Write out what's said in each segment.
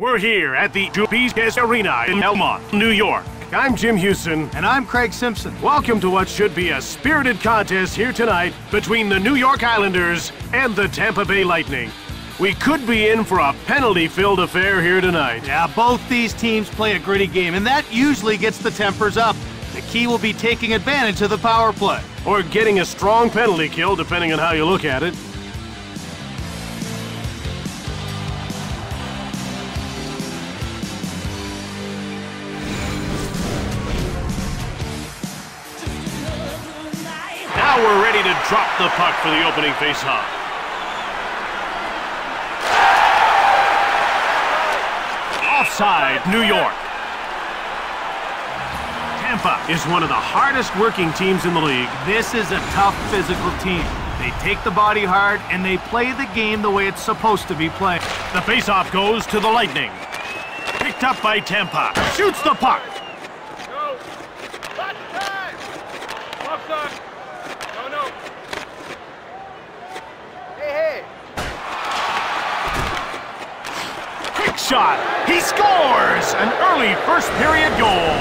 We're here at the UBS Arena in Elmont, New York. I'm Jim Houston. And I'm Craig Simpson. Welcome to what should be a spirited contest here tonight between the New York Islanders and the Tampa Bay Lightning. We could be in for a penalty-filled affair here tonight. Yeah, both these teams play a gritty game, and that usually gets the tempers up. The key will be taking advantage of the power play. Or getting a strong penalty kill, depending on how you look at it. Now we're ready to drop the puck for the opening faceoff. Offside, New York. Tampa is one of the hardest working teams in the league. This is a tough physical team. They take the body hard, and they play the game the way it's supposed to be played. The faceoff goes to the Lightning. Picked up by Tampa. Shoots the puck. Go! Lots of time! Offside! No, no! Hey, hey! Quick shot. He scores! An early first period goal.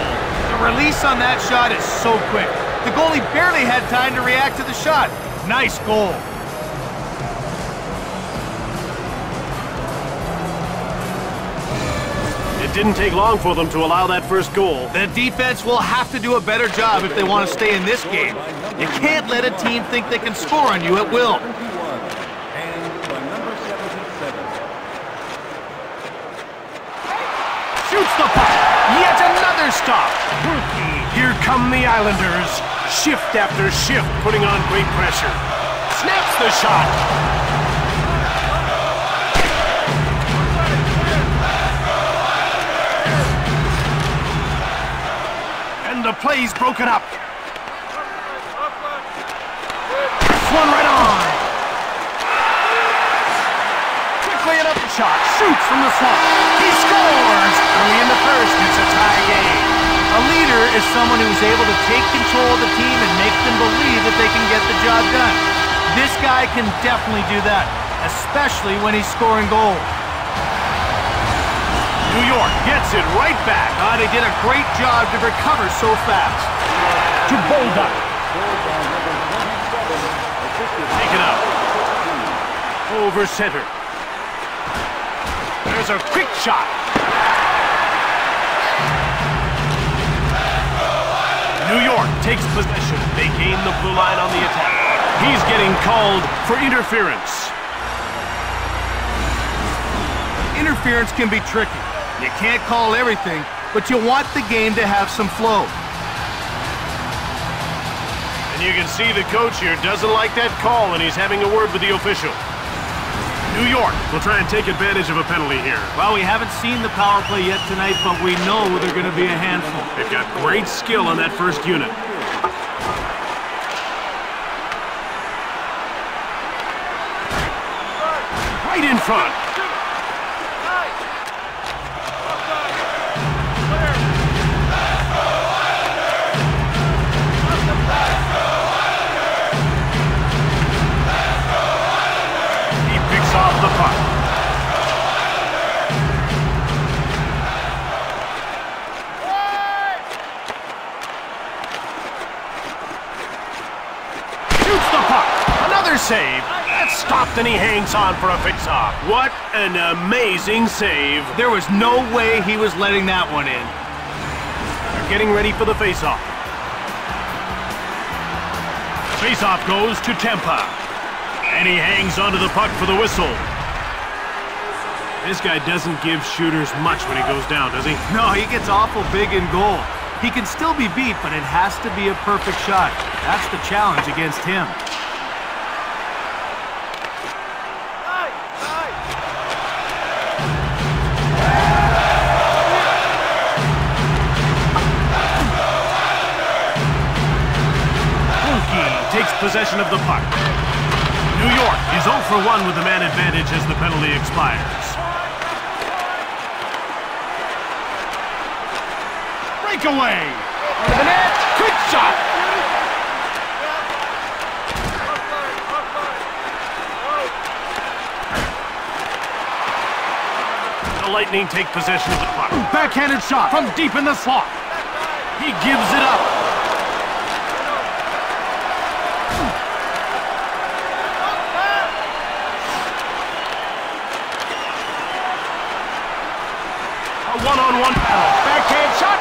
The release on that shot is so quick. The goalie barely had time to react to the shot. Nice goal. It didn't take long for them to allow that first goal. The defense will have to do a better job if they want to stay in this game. You can't let a team think they can score on you at will. Shoots the puck. Yet another stop. Here come the Islanders. Shift after shift, putting on great pressure. Snaps the shot. And the play's broken up. One right on. Quickly another shot. Shoots from the slot. He scores. Early in the first, it's a tie game. A leader is someone who's able to take control of the team and make them believe that they can get the job done. This guy can definitely do that, especially when he's scoring goals. New York gets it right back. Uh, they did a great job to recover so fast. to Bolda. Taken out. Over center. There's a quick shot. New York takes possession. They gain the blue line on the attack. He's getting called for interference. Interference can be tricky. You can't call everything, but you want the game to have some flow. And you can see the coach here doesn't like that call, and he's having a word with the official. New York will try and take advantage of a penalty here. Well, we haven't seen the power play yet tonight, but we know they're going to be a handful. They've got great skill on that first unit. Right in front. Save. That's stopped and he hangs on for a face-off. What an amazing save. There was no way he was letting that one in. They're getting ready for the face-off. Face-off goes to Tampa. And he hangs onto the puck for the whistle. This guy doesn't give shooters much when he goes down, does he? No, he gets awful big in goal. He can still be beat, but it has to be a perfect shot. That's the challenge against him. Possession of the puck. New York is 0 for 1 with the man advantage as the penalty expires. Breakaway! The net! Quick shot! Offside! Offside! No! No The Lightning take possession of the puck. Backhanded shot from deep in the slot. He gives it up. A one-on-one battle. Backhand shot.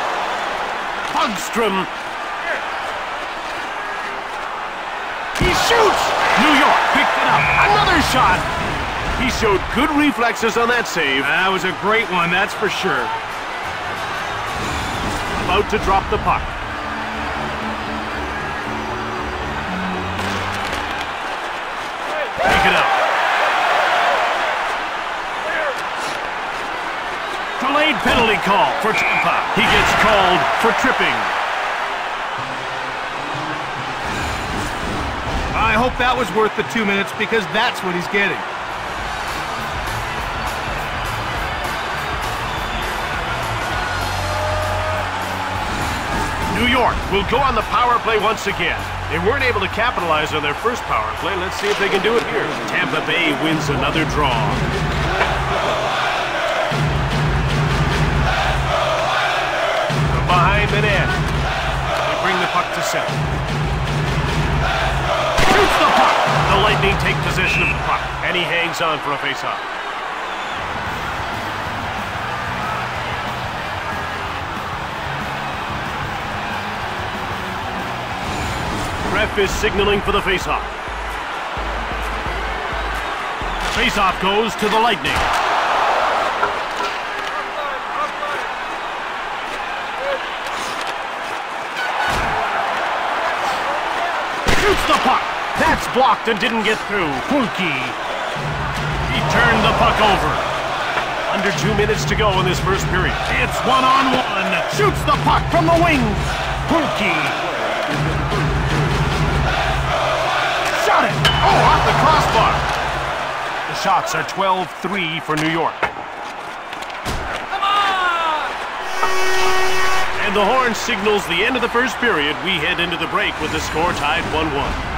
Hugstrom. He shoots. New York picked it up. Another shot. He showed good reflexes on that save. That was a great one, that's for sure. About to drop the puck. Delayed penalty call for Tampa. He gets called for tripping. I hope that was worth the two minutes because that's what he's getting. New York will go on the power play once again. They weren't able to capitalize on their first power play. Let's see if they can do it here. Tampa Bay wins another draw. Behind the net, they bring the puck to center. Shoots the puck. The Lightning take possession of the puck, and he hangs on for a faceoff. Ref is signaling for the faceoff. Faceoff goes to the Lightning. Shoots the puck. That's blocked and didn't get through. Pulki. He turned the puck over. Under two minutes to go in this first period. It's one-on-one. Shoots the puck from the wings. Pulki. Shot it! Oh, off the crossbar! The shots are 12-3 for New York. And the horn signals the end of the first period. We head into the break with the score tied 1-1.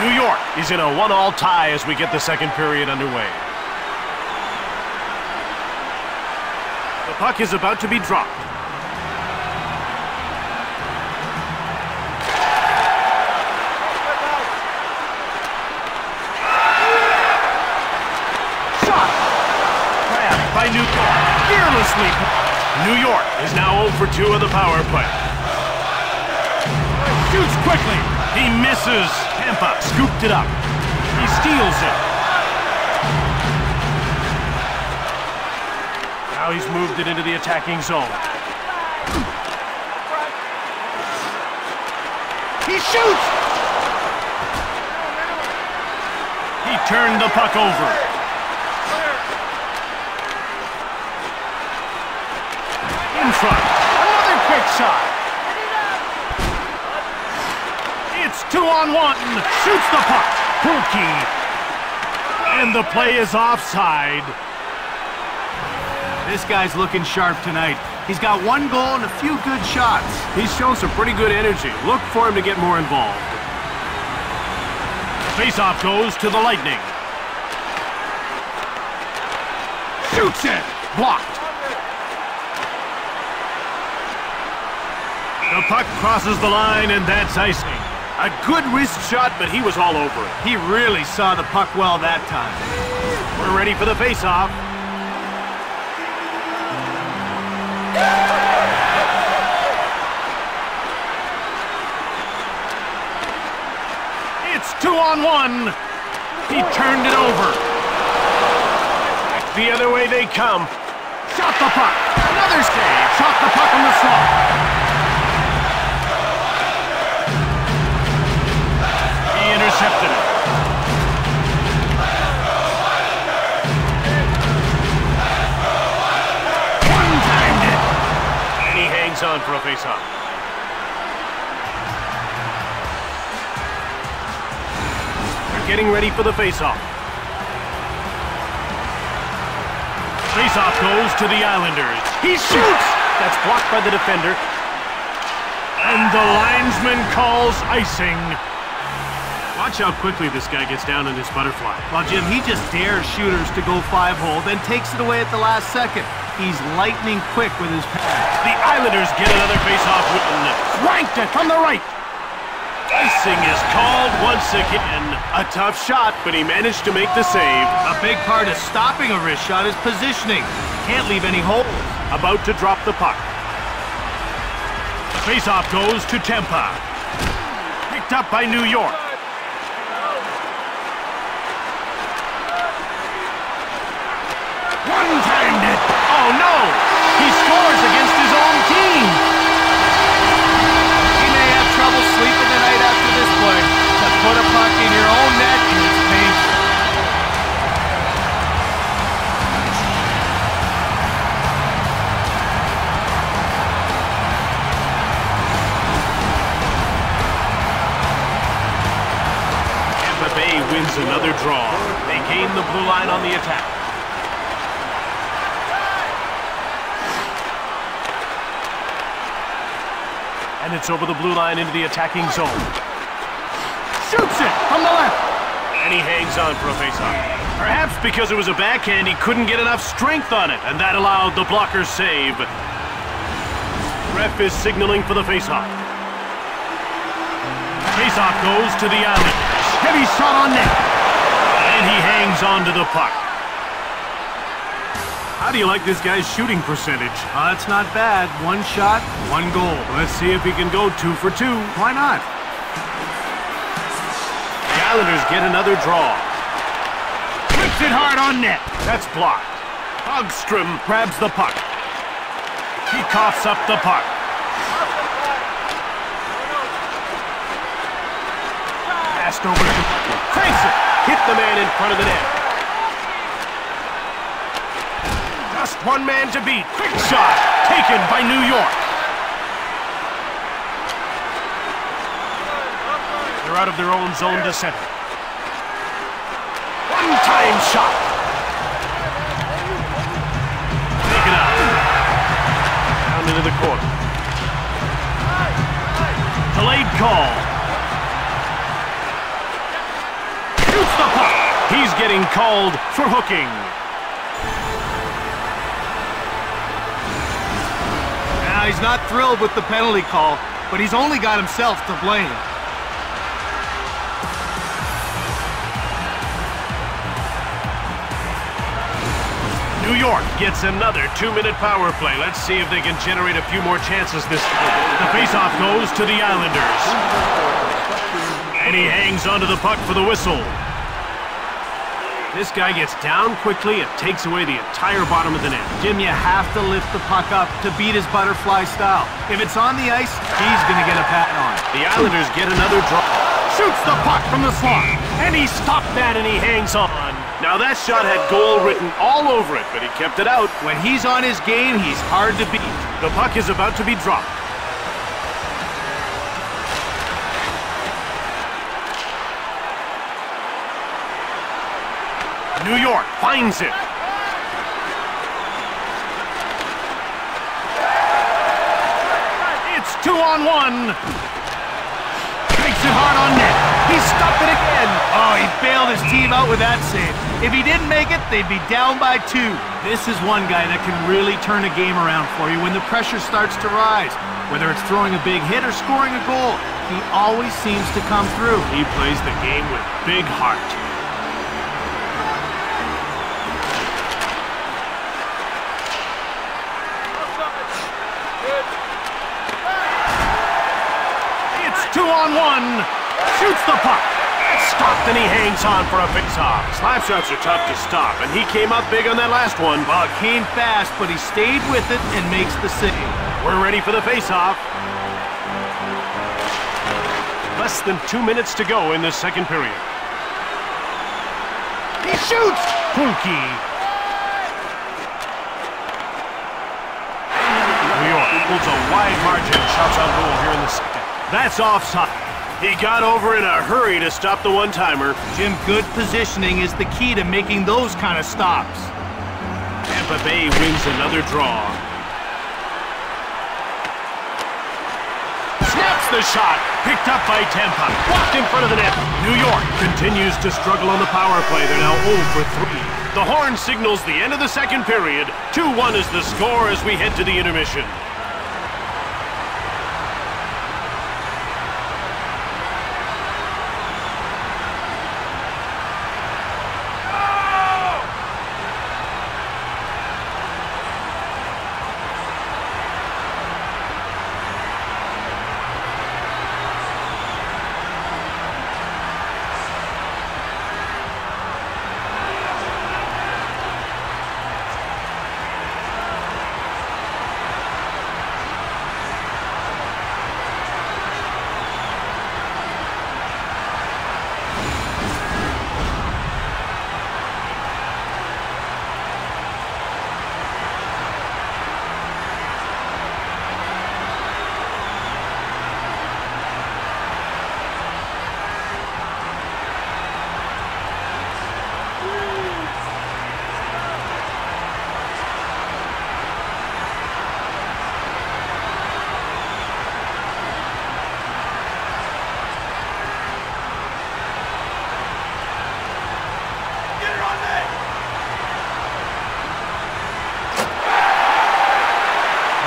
New York is in a one-all tie as we get the second period underway. The puck is about to be dropped. Shot! Grabbed by Newton. Fearlessly. New York is now 0 for 2 of the power play. Shoots quickly. He misses. Tampa scooped it up. He steals it. Now he's moved it into the attacking zone. He shoots! He turned the puck over. In front. Another quick shot. It's two on one. Shoots the puck. Pulki. And the play is offside. This guy's looking sharp tonight. He's got one goal and a few good shots. He's shown some pretty good energy. Look for him to get more involved. Faceoff goes to the Lightning. Shoots it. Blocked. The puck crosses the line, and that's icing. A good wrist shot, but he was all over it. He really saw the puck well that time. We're ready for the face-off. It's two on one. He turned it over. The other way they come. Shot the puck. Another save. Shot the puck on the slot. On for a face-off. They're getting ready for the face-off. Face-off goes to the Islanders. He shoots! That's blocked by the defender. And the linesman calls icing. Watch how quickly this guy gets down in this butterfly. Well, Jim, he just dares shooters to go five-hole, then takes it away at the last second. He's lightning quick with his pass. The Islanders get another face-off win. Ranked it from the right. Icing is called once again. A tough shot, but he managed to make the save. A big part of stopping a wrist shot is positioning. Can't leave any holes. About to drop the puck. The face-off goes to Tampa. Picked up by New York. Over the blue line into the attacking zone. Shoots it from the left. And he hangs on for a faceoff. Perhaps because it was a backhand, he couldn't get enough strength on it, and that allowed the blocker's save. Ref is signaling for the faceoff. Faceoff goes to the Islanders. Heavy shot on net. And he hangs on to the puck. How do you like this guy's shooting percentage? Uh, oh, that's not bad. One shot, one goal. Let's see if he can go two for two. Why not? The Islanders get another draw. Whips it hard on net. That's blocked. Hogstrom grabs the puck. He coughs up the puck. Passed over to. Hit the man in front of the net. Just one man to beat. Quick shot. Taken by New York. They're out of their own zone to center. One-time shot. Taken out. Down into the corner. Delayed call. Shoots the puck. He's getting called for hooking. Now, he's not thrilled with the penalty call, but he's only got himself to blame. New York gets another two-minute power play. Let's see if they can generate a few more chances this time. The faceoff goes to the Islanders. And he hangs onto the puck for the whistle. This guy gets down quickly and takes away the entire bottom of the net. Jim, you have to lift the puck up to beat his butterfly style. If it's on the ice, he's going to get a pat on. The Islanders get another draw. Shoots the puck from the slot. And he stopped that and he hangs on. Now that shot had goal written all over it, but he kept it out. When he's on his game, he's hard to beat. The puck is about to be dropped. New York finds it. It's two on one. Makes it hard on net. He stopped it again. Oh, he bailed his team out with that save. If he didn't make it, they'd be down by two. This is one guy that can really turn a game around for you when the pressure starts to rise, whether it's throwing a big hit or scoring a goal. He always seems to come through. He plays the game with big heart. It's two on one. Shoots the puck. Stopped and he hangs on for a face-off. Slap shots are tough to stop, and he came up big on that last one. It came fast, but he stayed with it and makes the save. We're ready for the face-off. Less than two minutes to go in the second period. He shoots! Pulki. Pulls a wide margin, shots on goal here in the second. That's offside. He got over in a hurry to stop the one-timer. Jim, good positioning is the key to making those kind of stops. Tampa Bay wins another draw. Snaps the shot. Picked up by Tampa. Blocked in front of the net. New York continues to struggle on the power play. They're now 0 for 3. The horn signals the end of the second period. 2-1 is the score as we head to the intermission.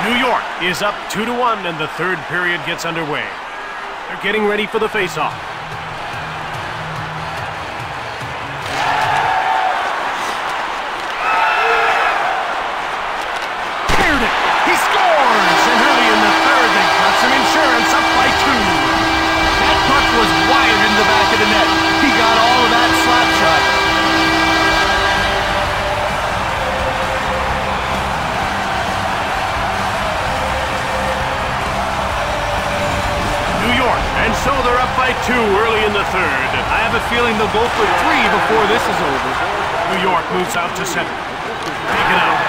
New York is up 2 to 1 and the third period gets underway. They're getting ready for the face-off. Feeling they'll go for three before this is over. New York moves out to center. Taken out.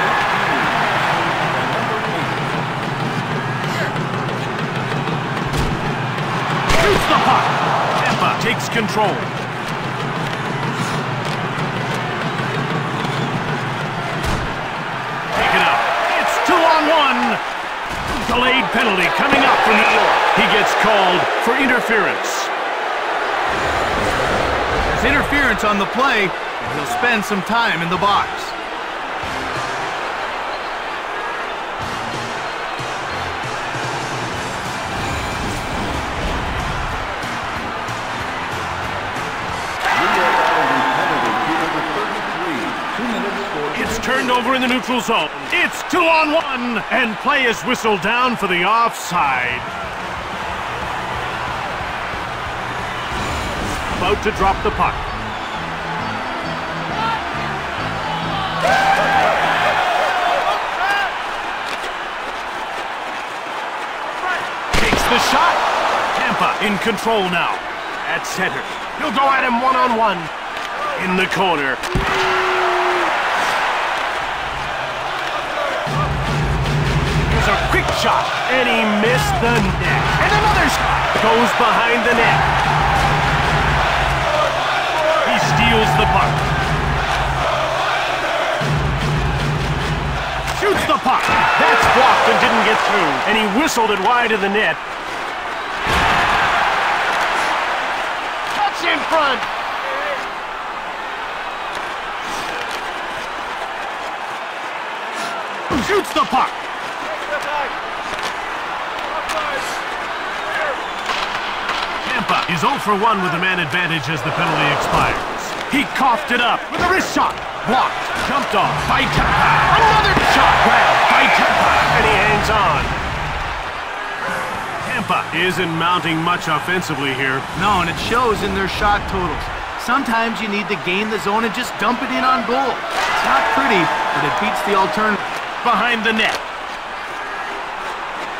Shoots the puck. Tampa takes control. Taken out. It's two on one. Delayed penalty coming up for New York. He gets called for interference. Interference on the play, and he'll spend some time in the box. It's turned over in the neutral zone. It's two on one, and play is whistled down for the offside. About to drop the puck. Takes the shot. Tampa in control now. At center. He'll go at him one-on-one. In the corner. Here's a quick shot, and he missed the net. And another shot goes behind the net. Steals the puck. Shoots the puck. That's blocked and didn't get through. And he whistled it wide of the net. Touch in front. Shoots the puck. Tampa is 0 for 1 with the man advantage as the penalty expires. He coughed it up with a wrist shot. Blocked. Jumped off by Tampa. Another shot grabbed by. And he hangs on. Tampa isn't mounting much offensively here. No, and it shows in their shot totals. Sometimes you need to gain the zone and just dump it in on goal. It's not pretty, but it beats the alternative. Behind the net.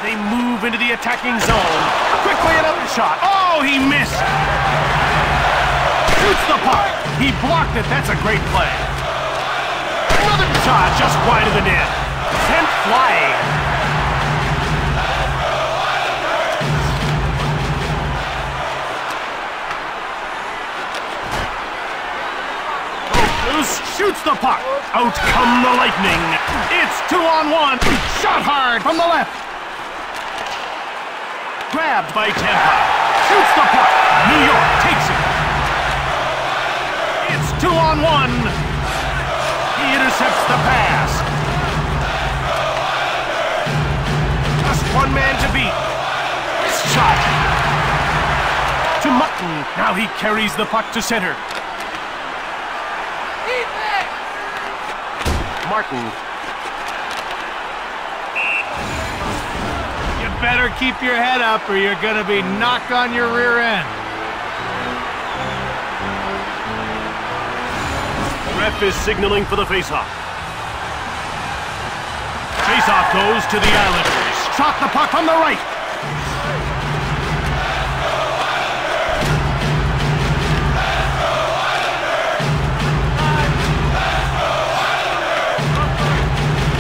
They move into the attacking zone. Quickly another shot. Oh, he missed. Shoots the puck. He blocked it. That's a great play. Another shot just wide of the net. Sent flying. Oh, loose, shoots the puck. Out come the Lightning. It's two on one. Shot hard from the left. Grabbed by Tampa. Shoots the puck. New York on one. He intercepts the pass. Just one man to beat. Shot. To Mutton. Now he carries the puck to center. Martin. You better keep your head up or you're going to be knocked on your rear end. Ref is signaling for the faceoff. Faceoff goes to the Islanders. Shot the puck from the right.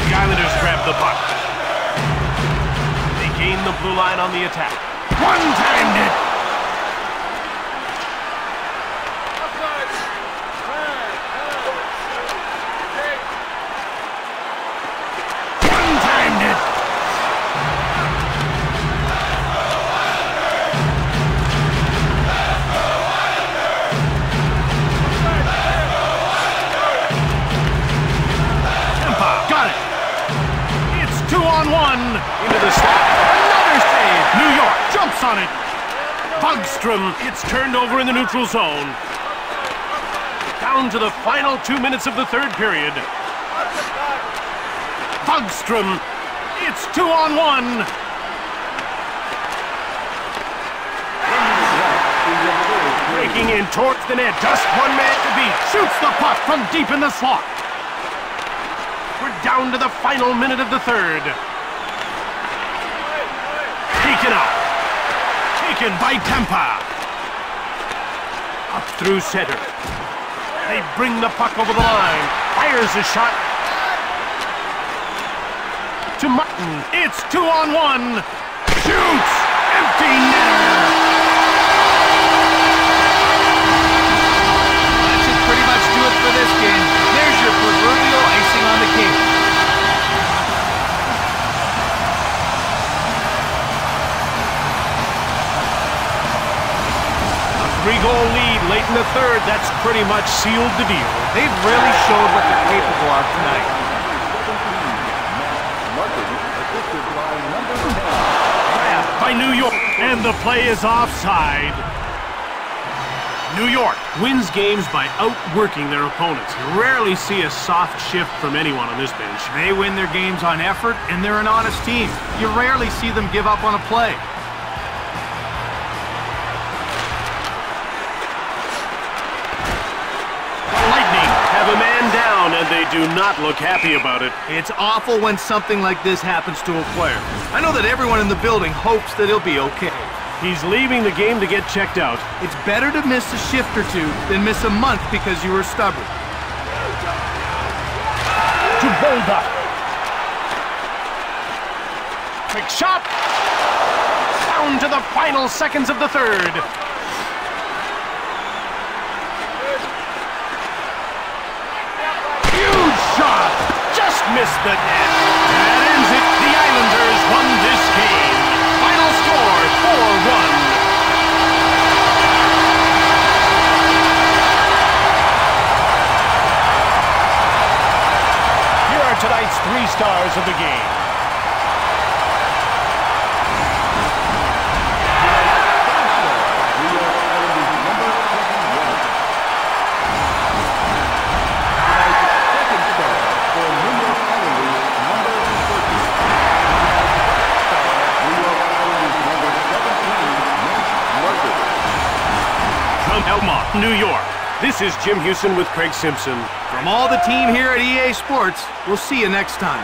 The Islanders grab the puck. They gain the blue line on the attack. One-timed it. On it. Bugstrom. It's turned over in the neutral zone. Down to the final two minutes of the third period. Bugstrom. It's two on one. Breaking in towards the net. Just one man to beat. Shoots the puck from deep in the slot. We're down to the final minute of the third. Taken out. Taken by Tampa. Up through center. They bring the puck over the line. Fires a shot. To Martin. It's two on one. Shoots. Empty net. That should pretty much do it for this game. There's your proverbial icing on the cake. Three-goal lead late in the third. That's pretty much sealed the deal. They've really showed what they're capable of tonight. Grabbed by New York. And the play is offside. New York wins games by outworking their opponents. You rarely see a soft shift from anyone on this bench. They win their games on effort, and they're an honest team. You rarely see them give up on a play. Do not look happy about it. It's awful when something like this happens to a player. I know that everyone in the building hopes that he'll be okay. He's leaving the game to get checked out. It's better to miss a shift or two than miss a month because you were stubborn. To Bolda. Quick shot. Down to the final seconds of the third. Huge shot. Just missed the net. That ends it. The Islanders won this game. Final score 4-1. Here are tonight's three stars of the game. Elmont, New York. This is Jim Houston with Craig Simpson. From all the team here at EA Sports, we'll see you next time.